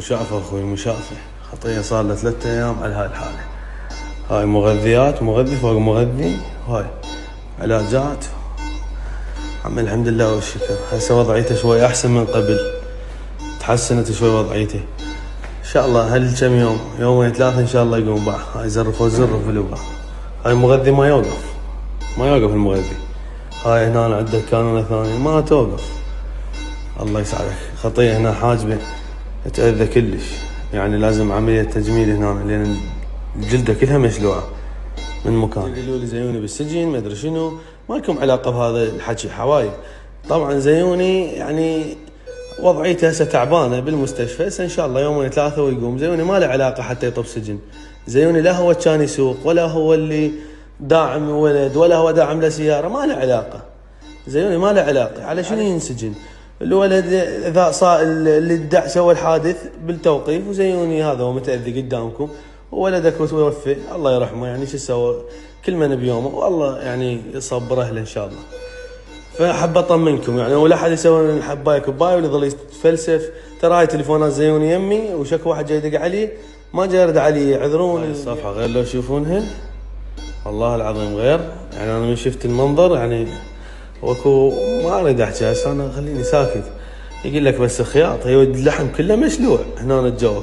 مشافة أخوي مشافة خطية صار له ثلاثة أيام على هاي الحالة. هاي مغذيات مغذي فوق مغذي. هاي علاجات عم الحمد لله والشكر. هسه وضعيته شوي أحسن من قبل. تحسنت شوي وضعيته. إن شاء الله هل كم يوم؟ يومين ثلاثة إن شاء الله يقوم باع هاي زرف وزرف بالوبا هاي مغذي ما يوقف. ما يوقف المغذي. هاي هنا عندك كانونة ثانية ما توقف. الله يسعدك. خطية هنا حاجبة. تأذى كلش. يعني لازم عملية تجميل هنا لأن الجلدة كلها مشلوعة من مكان. يقولوا لي زيوني بالسجن ما أدري شنو. ما لكم علاقة بهذا الحكي؟ حوايب طبعا زيوني يعني وضعيته هسه تعبانه بالمستشفى. هسه إن شاء الله يومين ثلاثة ويقوم. زيوني ما له علاقة حتى يطب سجن. زيوني لا هو كان يسوق ولا هو اللي داعم ولد ولا هو داعم له سيارة. ما له علاقة. زيوني ما له علاقة. على شنو ينسجن؟ الولد إذا صار اللي ادعى سوى الحادث بالتوقيف وزيوني هذا هو متاذي قدامكم وولدك توفي الله يرحمه يعني شو سوى كل من بيومه والله يعني يصبر أهله إن شاء الله. فحب اطمنكم يعني ولا حد يسوي من الحبايه كوباية ولا يظل يتفلسف. ترى هاي تليفونات زيوني يمي وشك واحد جاي يدق علي ما جاي يرد علي يعذروني. الصفحة غير لو يشوفونها والله العظيم غير. يعني أنا من شفت المنظر يعني وكو ما اريد احكي هسه أنا خليني ساكت. يقول لك بس خياط هي اللحم كله مشلوع. هنا الجو